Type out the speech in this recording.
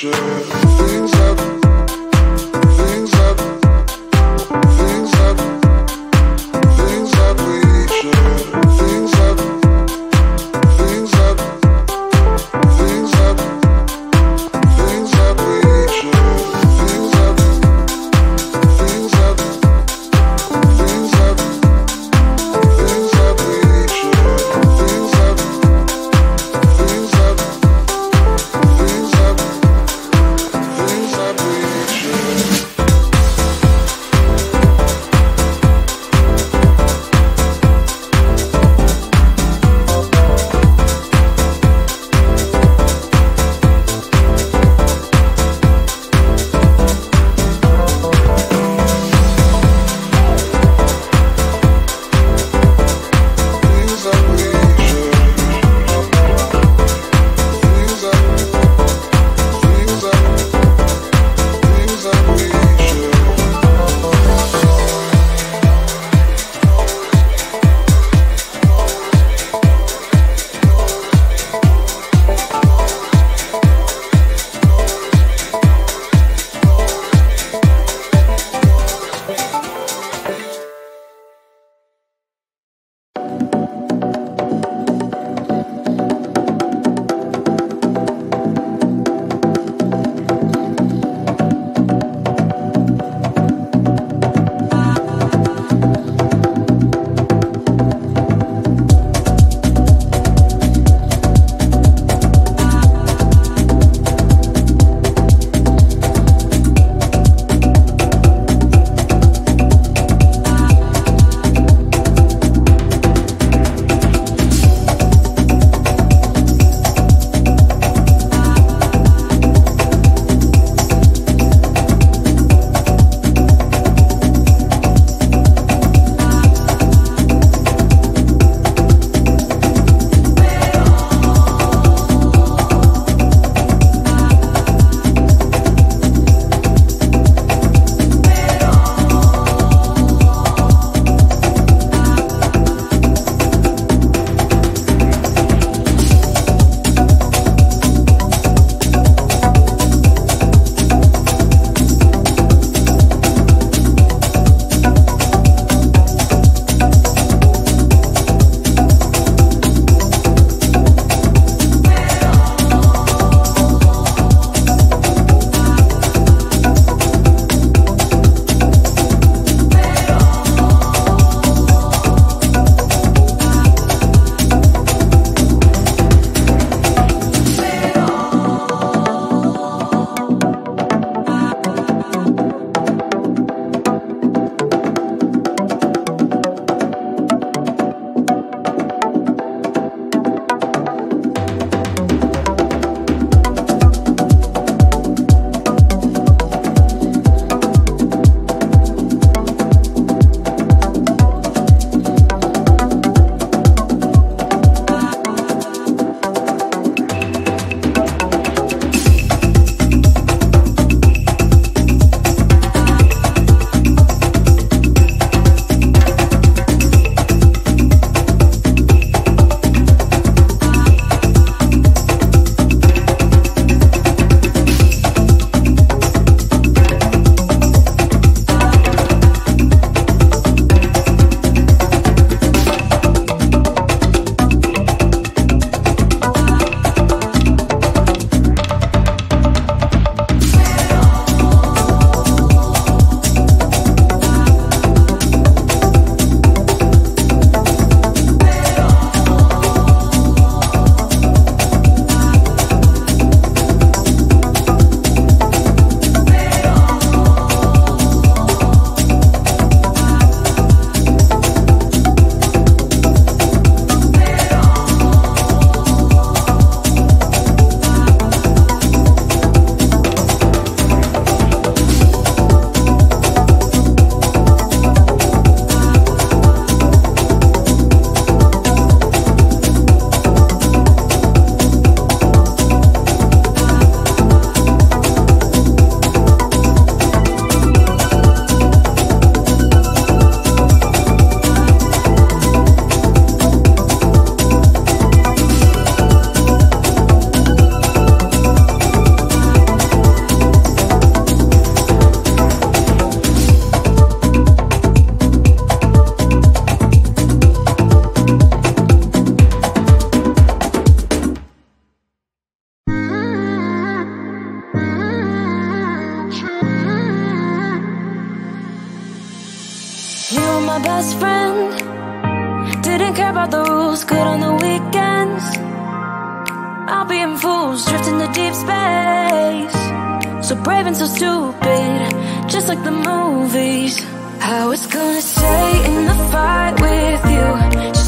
sure. Best friend. Didn't care about the rules, good on the weekends. I'll be in fools, drifting to deep space. So brave and so stupid, just like the movies. I was gonna stay in the fight with you